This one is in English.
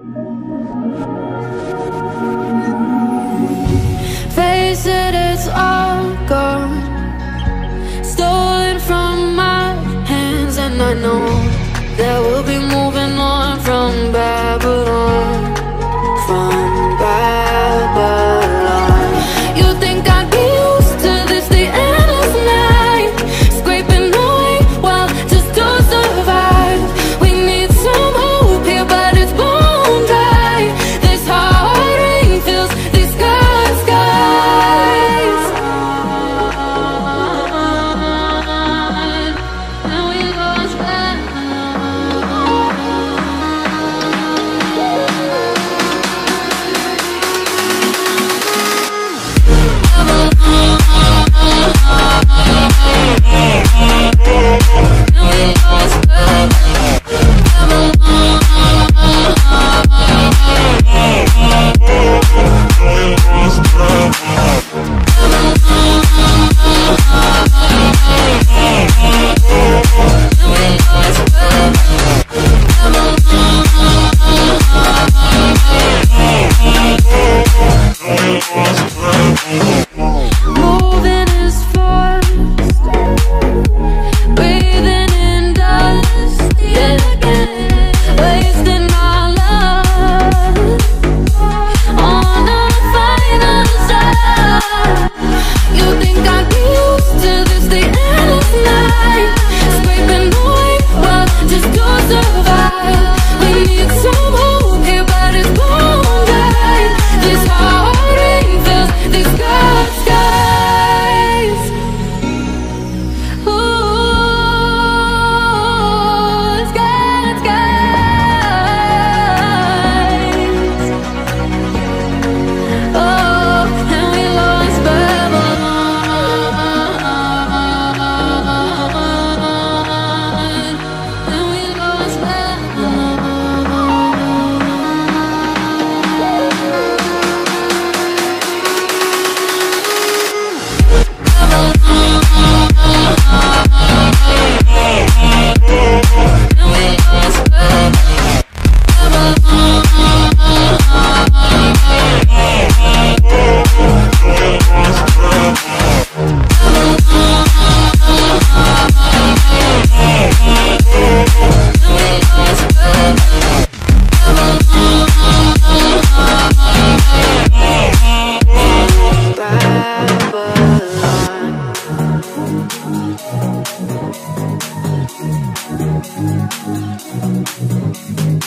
Face it, it's all gone. Stolen from my hands And I know that we'll be moving on from back. Thank